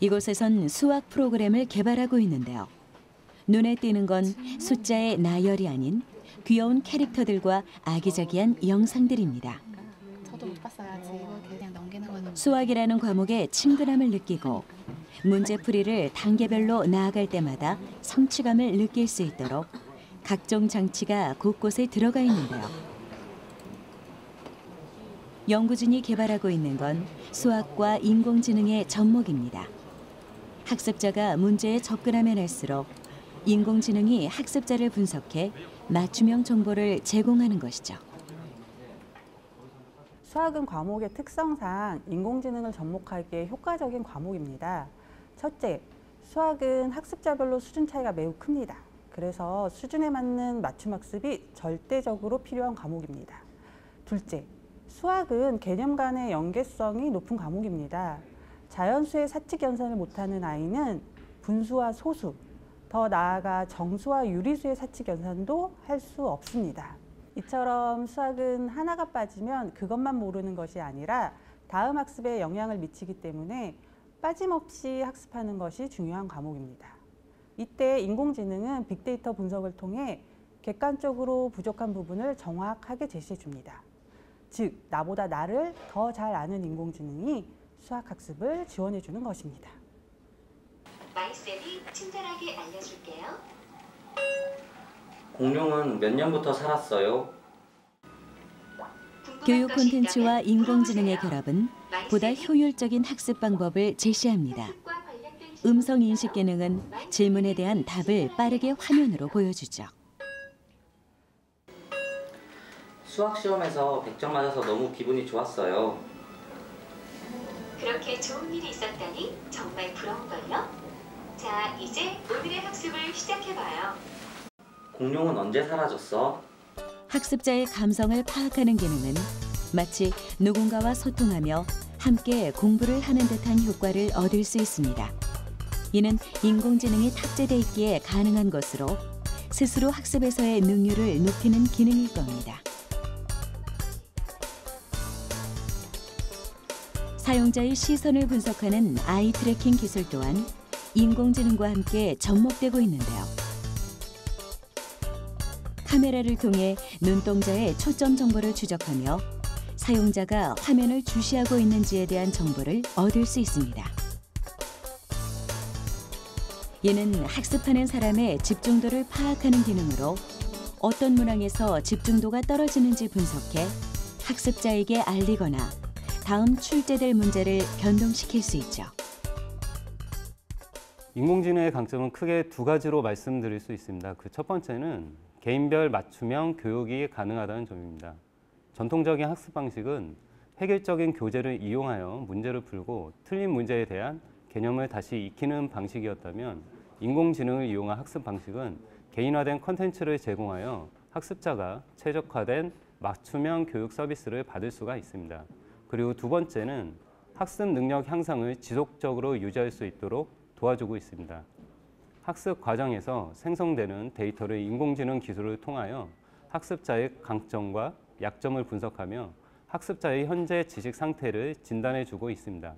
이곳에선 수학 프로그램을 개발하고 있는데요. 눈에 띄는 건 숫자의 나열이 아닌 귀여운 캐릭터들과 아기자기한 영상들입니다. 수학이라는 과목에 친근함을 느끼고 문제풀이를 단계별로 나아갈 때마다 성취감을 느낄 수 있도록 각종 장치가 곳곳에 들어가 있는데요. 연구진이 개발하고 있는 건 수학과 인공지능의 접목입니다. 학습자가 문제에 접근하면 할수록 인공지능이 학습자를 분석해 맞춤형 정보를 제공하는 것이죠. 수학은 과목의 특성상 인공지능을 접목하기에 효과적인 과목입니다. 첫째, 수학은 학습자별로 수준 차이가 매우 큽니다. 그래서 수준에 맞는 맞춤 학습이 절대적으로 필요한 과목입니다. 둘째, 수학은 개념 간의 연계성이 높은 과목입니다. 자연수의 사칙 연산을 못하는 아이는 분수와 소수, 더 나아가 정수와 유리수의 사칙 연산도 할 수 없습니다. 이처럼 수학은 하나가 빠지면 그것만 모르는 것이 아니라 다음 학습에 영향을 미치기 때문에 빠짐없이 학습하는 것이 중요한 과목입니다. 이때 인공지능은 빅데이터 분석을 통해 객관적으로 부족한 부분을 정확하게 제시해 줍니다. 즉, 나보다 나를 더 잘 아는 인공지능이 수학 학습을 지원해 주는 것입니다. 마이쌤이 친절하게 알려줄게요. 공룡은 몇 년부터 살았어요? 교육 콘텐츠와 인공지능의. 결합은 보다 효율적인 학습 방법을 제시합니다. 음성 인식 기능은 질문에 대한 답을 빠르게 화면으로 보여주죠. 수학 시험에서 100점 맞아서 너무 기분이 좋았어요. 그렇게 좋은 일이 있었다니 정말 부러운걸요? 자, 이제 오늘의 학습을 시작해봐요. 공룡은 언제 사라졌어? 학습자의 감성을 파악하는 기능은 마치 누군가와 소통하며 함께 공부를 하는 듯한 효과를 얻을 수 있습니다. 이는 인공지능이 탑재돼 있기에 가능한 것으로 스스로 학습에서의 능률을 높이는 기능일 겁니다. 사용자의 시선을 분석하는 eye tracking 기술 또한 인공지능과 함께 접목되고 있는데요. 카메라를 통해 눈동자의 초점 정보를 추적하며 사용자가 화면을 주시하고 있는지에 대한 정보를 얻을 수 있습니다. 이는 학습하는 사람의 집중도를 파악하는 기능으로 어떤 문항에서 집중도가 떨어지는지 분석해 학습자에게 알리거나 다음 출제될 문제를 변동시킬 수 있죠. 인공지능의 강점은 크게 두 가지로 말씀드릴 수 있습니다. 그 첫 번째는 개인별 맞춤형 교육이 가능하다는 점입니다. 전통적인 학습 방식은 획일적인 교재를 이용하여 문제를 풀고 틀린 문제에 대한 개념을 다시 익히는 방식이었다면 인공지능을 이용한 학습 방식은 개인화된 컨텐츠를 제공하여 학습자가 최적화된 맞춤형 교육 서비스를 받을 수가 있습니다. 그리고 두 번째는 학습 능력 향상을 지속적으로 유지할 수 있도록 도와주고 있습니다. 학습 과정에서 생성되는 데이터를 인공지능 기술을 통하여 학습자의 강점과 약점을 분석하며 학습자의 현재 지식 상태를 진단해 주고 있습니다.